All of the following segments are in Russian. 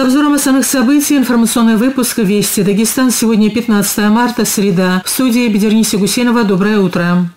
обзором основных событий информационный выпуск «Вести Дагестан» сегодня 15 марта, среда. В студии Бедерниси Гусейнова. Доброе утро.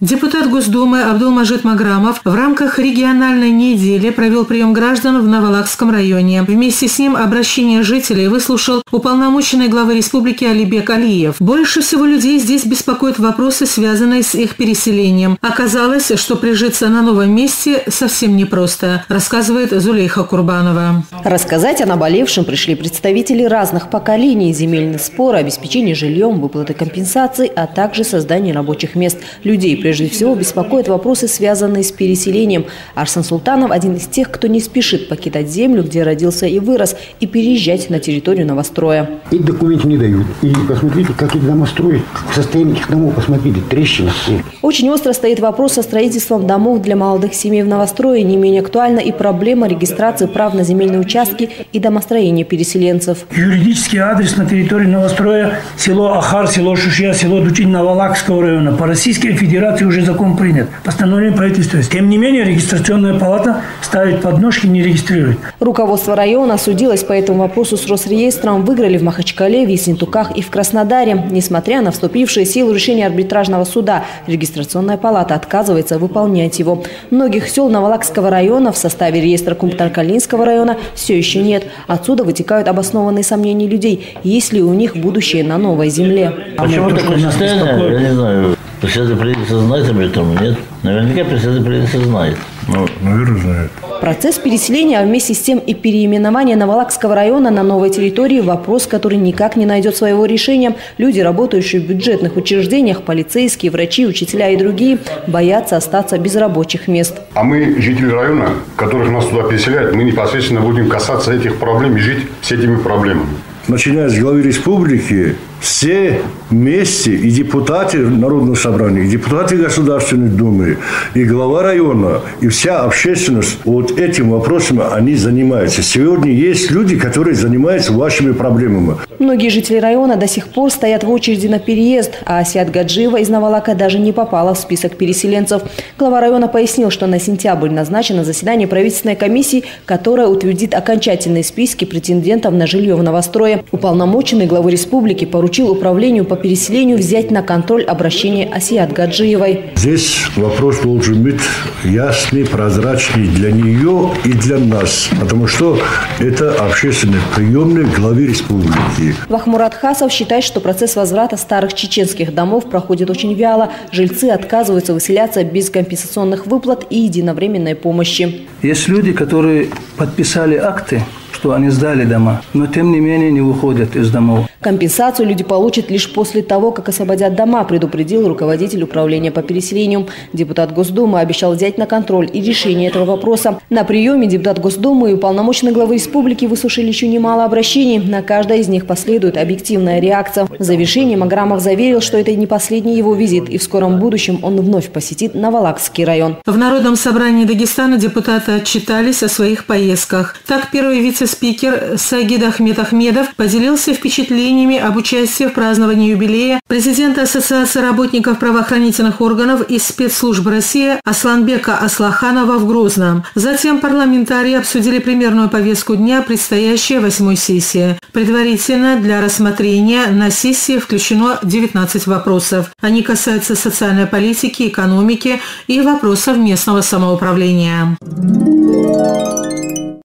Депутат Госдумы Абдулмажид Маграмов в рамках региональной недели провел прием граждан в Навалакском районе. Вместе с ним обращение жителей выслушал уполномоченный главы республики Алибек Алиев. Больше всего людей здесь беспокоят вопросы, связанные с их переселением. Оказалось, что прижиться на новом месте совсем непросто, рассказывает Зулейха Курбанова. Рассказать о наболевшем пришли представители разных поколений. Земельный спор, обеспечение жильем, выплаты компенсаций, а также создание рабочих мест. Людей Прежде всего беспокоят вопросы, связанные с переселением. Арсен Султанов – один из тех, кто не спешит покидать землю, где родился и вырос, и переезжать на территорию новостроя. И документы не дают. И посмотрите, как эти дома строят. Состояние этих домов, посмотрите, трещины все. Очень остро стоит вопрос со строительством домов для молодых семей в новострое. Не менее актуальна и проблема регистрации прав на земельные участки и домостроения переселенцев. Юридический адрес на территории новостроя – село Ахар, село Шушья, село Дучин Навалакского района. По Российской Федерации Федерации уже закон принят, постановление правительства. Тем не менее, регистрационная палата ставит подножки и не регистрирует. Руководство района судилось по этому вопросу с Росреестром. Выиграли в Махачкале, в Ессентуках и в Краснодаре. Несмотря на вступившие силу решения арбитражного суда, регистрационная палата отказывается выполнять его. Многих сел Навалакского района в составе реестра Кумтаркалинского района все еще нет. Отсюда вытекают обоснованные сомнения людей, есть ли у них будущее на новой земле. Почему такое состояние? Я не знаю. Председатель правительства знает об этом? Нет. Наверняка председатель правительства знает. Ну, наверное, знает. Процесс переселения, а вместе с тем и переименования Навалакского района на новой территории – вопрос, который никак не найдет своего решения. Люди, работающие в бюджетных учреждениях, полицейские, врачи, учителя и другие, боятся остаться без рабочих мест. А мы, жители района, которых нас туда переселяют, мы непосредственно будем касаться этих проблем и жить с этими проблемами. Начиная с главы республики, все вместе, и депутаты Народного собрания, и депутаты Государственной Думы, и глава района, и вся общественность вот этим вопросом они занимаются. Сегодня есть люди, которые занимаются вашими проблемами. Многие жители района до сих пор стоят в очереди на переезд, а Асиат Гаджиева из Навалака даже не попала в список переселенцев. Глава района пояснил, что на сентябрь назначено заседание правительственной комиссии, которая утвердит окончательные списки претендентов на жилье в новострое. Уполномоченный главы республики поручил поручил управлению по переселению взять на контроль обращение Асиат Гаджиевой. Здесь вопрос должен быть ясный, прозрачный для нее и для нас, потому что это общественный приемный главы республики. Вахмурат Хасов считает, что процесс возврата старых чеченских домов проходит очень вяло. Жильцы отказываются выселяться без компенсационных выплат и единовременной помощи. Есть люди, которые подписали акты, что они сдали дома, но тем не менее не выходят из домов. Компенсацию люди получат лишь после того, как освободят дома, предупредил руководитель управления по переселению. Депутат Госдумы обещал взять на контроль и решение этого вопроса. На приеме депутат Госдумы и уполномоченный главы республики выслушали еще немало обращений. На каждое из них последует объективная реакция. В завершении Маграмов заверил, что это не последний его визит, и в скором будущем он вновь посетит Навалакский район. В Народном собрании Дагестана депутаты отчитались о своих поездках. Так, первый вице-спикер Сагид Ахмед Ахмедов поделился впечатлениями заявлениями об участии в праздновании юбилея президента Ассоциации работников правоохранительных органов и спецслужб России Асланбека Аслаханова в Грозном. Затем парламентарии обсудили примерную повестку дня предстоящей восьмой сессии. Предварительно для рассмотрения на сессии включено 19 вопросов. Они касаются социальной политики, экономики и вопросов местного самоуправления.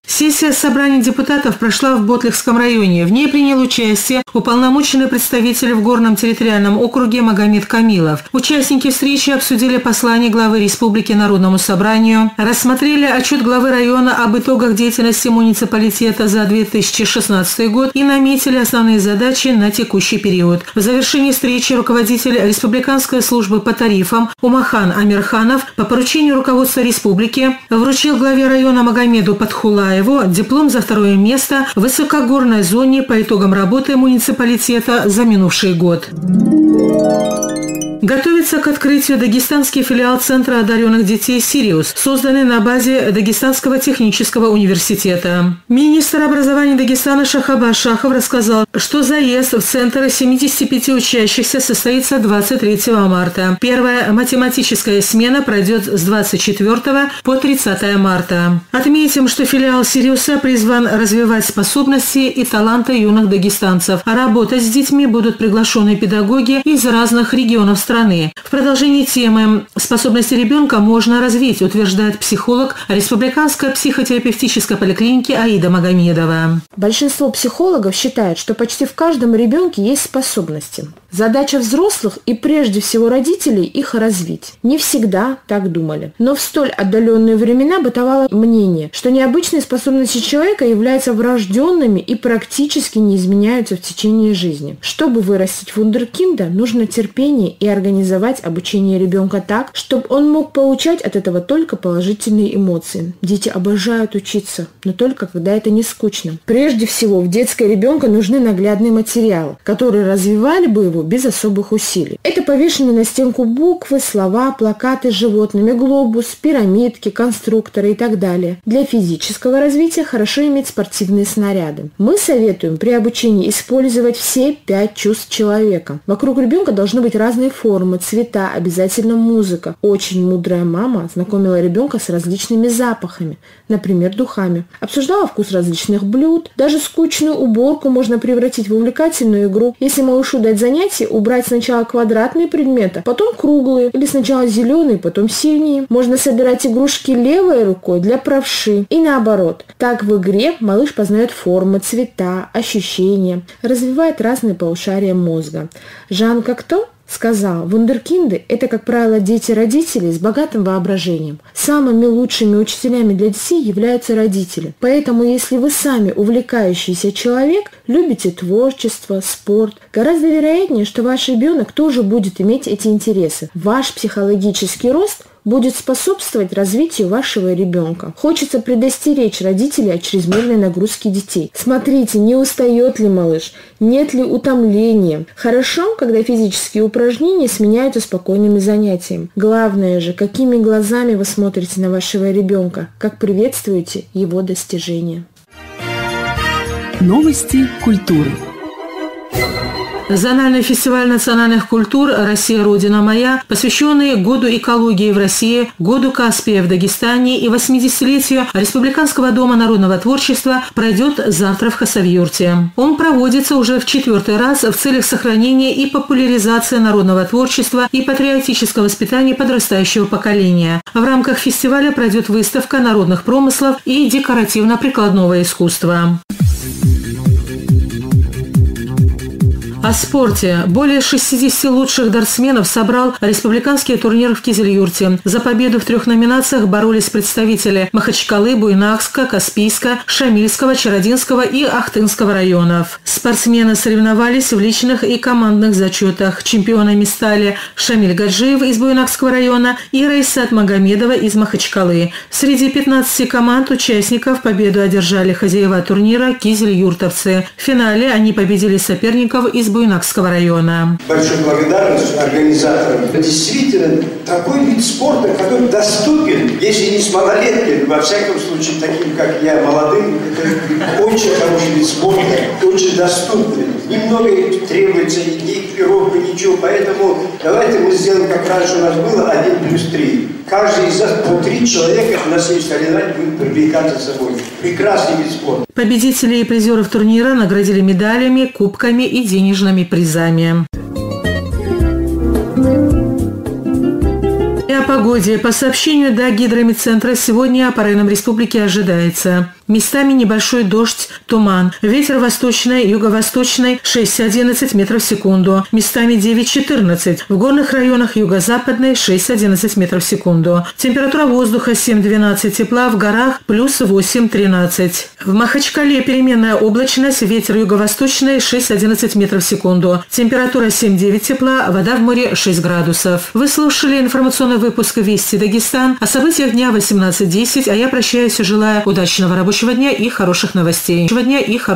Сессия собрания депутатов прошла в Ботлихском районе. В ней принял участие уполномоченный представитель в Горном территориальном округе Магомед Камилов. Участники встречи обсудили послание главы республики Народному собранию, рассмотрели отчет главы района об итогах деятельности муниципалитета за 2016 год и наметили основные задачи на текущий период. В завершении встречи руководитель Республиканской службы по тарифам Умахан Амирханов по поручению руководства республики вручил главе района Магомеду Подхулаеву него диплом за второе место в высокогорной зоне по итогам работы муниципалитета за минувший год. Готовится к открытию дагестанский филиал Центра одаренных детей «Сириус», созданный на базе Дагестанского технического университета. Министр образования Дагестана Шахаба Шахов рассказал, что заезд в Центр 75 учащихся состоится 23 марта. Первая математическая смена пройдет с 24 по 30 марта. Отметим, что филиал «Сириуса» призван развивать способности и таланты юных дагестанцев, а работать с детьми будут приглашенные педагоги из разных регионов страны страны. В продолжении темы «Способности ребенка можно развить», утверждает психолог Республиканской психотерапевтической поликлиники Аида Магомедова. Большинство психологов считают, что почти в каждом ребенке есть способности. Задача взрослых и прежде всего родителей их развить. Не всегда так думали. Но в столь отдаленные времена бытовало мнение, что необычные способности человека являются врожденными и практически не изменяются в течение жизни. Чтобы вырастить вундеркинда, нужно терпение и организовать обучение ребенка так, чтобы он мог получать от этого только положительные эмоции. Дети обожают учиться, но только когда это не скучно. Прежде всего, в детской ребенка нужны наглядные материалы, которые развивали бы его без особых усилий. Это повешенные на стенку буквы, слова, плакаты с животными, глобус, пирамидки, конструкторы и так далее. Для физического развития хорошо иметь спортивные снаряды. Мы советуем при обучении использовать все пять чувств человека. Вокруг ребенка должны быть разные формы, цвета, обязательно музыка. Очень мудрая мама знакомила ребенка с различными запахами, например, духами. Обсуждала вкус различных блюд. Даже скучную уборку можно превратить в увлекательную игру. Если малышу дать занятие, убрать сначала квадратные предметы, потом круглые, или сначала зеленые, потом синие. Можно собирать игрушки левой рукой для правши и наоборот. Так в игре малыш познает формы, цвета, ощущения, развивает разные полушария мозга. Жан Кокто сказал, вундеркинды – это, как правило, дети родителей с богатым воображением. Самыми лучшими учителями для детей являются родители. Поэтому, если вы сами увлекающийся человек, любите творчество, спорт, гораздо вероятнее, что ваш ребенок тоже будет иметь эти интересы. Ваш психологический рост будет способствовать развитию вашего ребенка. Хочется предостеречь родителей от чрезмерной нагрузки детей. Смотрите, не устает ли малыш, нет ли утомления. Хорошо, когда физические упражнения сменяются спокойными занятиями. Главное же, какими глазами вы смотрите на вашего ребенка, как приветствуете его достижения. Новости культуры. Зональный фестиваль национальных культур «Россия. Родина моя», посвященный Году экологии в России, Году Каспия в Дагестане и 80-летию Республиканского дома народного творчества, пройдет завтра в Хасавюрте. Он проводится уже в четвертый раз в целях сохранения и популяризации народного творчества и патриотического воспитания подрастающего поколения. В рамках фестиваля пройдет выставка народных промыслов и декоративно-прикладного искусства. О спорте. Более 60 лучших дартсменов собрал республиканский турнир в Кизельюрте. За победу в трех номинациях боролись представители Махачкалы, Буйнакска, Каспийска, Шамильского, Чародинского и Ахтынского районов. Спортсмены соревновались в личных и командных зачетах. Чемпионами стали Шамиль Гаджиев из Буйнакского района и Раисат Магомедова из Махачкалы. Среди 15 команд участников победу одержали хозяева турнира кизель-юртовцы. В финале они победили соперников из Буйнакского района. Большую благодарность организаторам. Это действительно такой вид спорта, который доступен, если не с малолетними, во всяком случае, таким, как я, молодым, это очень хороший вид спорта, очень доступный. Немного требуется ни экипировка, ничего, поэтому давайте мы сделаем, как раньше у нас было, один плюс три. Каждый из нас по три человека нас есть соревнования, будет привлекать за собой. Прекрасный вид спорта. Победителей и призеров турнира наградили медалями, кубками и денежными призами. Погоде. По сообщению до гидромедцентра сегодня по районам республики ожидается Местами небольшой дождь, туман. Ветер восточный, юго-восточный 6-11 метров в секунду. Местами 9-14. В горных районах юго-западный 6-11 метров в секунду. Температура воздуха 7-12 тепла, в горах плюс 8-13. В Махачкале переменная облачность, ветер юго-восточный 6-11 метров в секунду. Температура 7-9 тепла, вода в море 6 градусов. Вы слушали информационный выпуск «Вести Дагестан» о событиях дня 18.10, а я прощаюсь и желаю удачного рабочего дня и хороших новостей. Дня и хороших